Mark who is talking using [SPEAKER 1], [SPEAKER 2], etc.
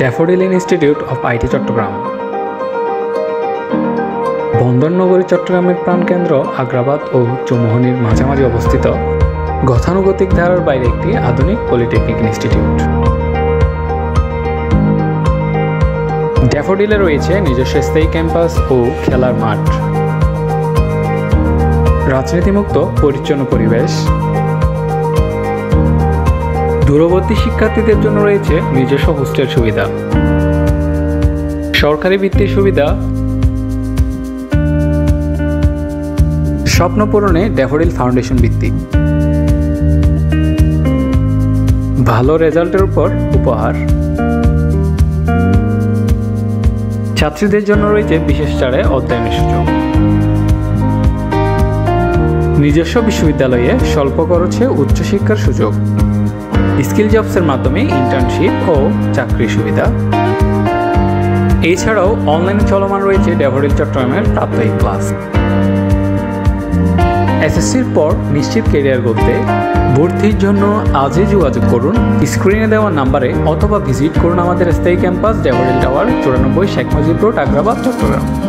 [SPEAKER 1] Daffodil Institute of IT Chittagong. বন্দরনগরী চট্টগ্রামের প্রাণকেন্দ্র আগ্রাবাদ ও চৌমোহনীর মাঝামাঝি অবস্থিত। গতানুগতিক ধারার বাইরে একটি আধুনিক পলিটেকনিক ইনস্টিটিউট। ড্যাফোডিলে রয়েছে নিজস্ব স্থায়ী ক্যাম্পাস ও খেলার মাঠ। রাজনীতিমুক্ত, পরিচ্ছন্ন পরিবেশ। দূরবর্তী শিক্ষার্থীদের জন্য রয়েছে নিজস্ব হোস্টেল সুবিধা। সরকারি ভিত্তির সুবিধা। স্বপ্ন পূরণে ড্যাফোডিল ফাউন্ডেশন ভিত্তিক। ভালো রেজাল্টের উপর উপহার। ছাত্রীদের জন্য রয়েছে বিশেষ ছাড়ে অধ্যয়নের সুযোগ। নিজস্ব বিশ্ববিদ্যালয়ে স্বল্প খরচে উচ্চশিক্ষার সুযোগ। স্কিল জবসের মাধ্যমে ইন্টার্নশিপ ও চাকরির সুবিধা। এছাড়াও অনলাইনে চলমান রয়েছে ডেভোডিল চট্টগ্রামের প্রাত্যহিক ক্লাস এসএসসির পর নিশ্চিত কেরিয়ার করতে ভর্তির জন্য আজই যোগাযোগ করুন। স্ক্রিনে দেওয়া নাম্বারে অথবা ভিজিট করুন আমাদের স্থায়ী ক্যাম্পাস ডেভোডিল টাওয়ার চুরানব্বই শেখ মুজিব রোড আগ্রাবাদ, চট্টগ্রাম।